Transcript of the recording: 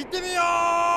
行ってみよう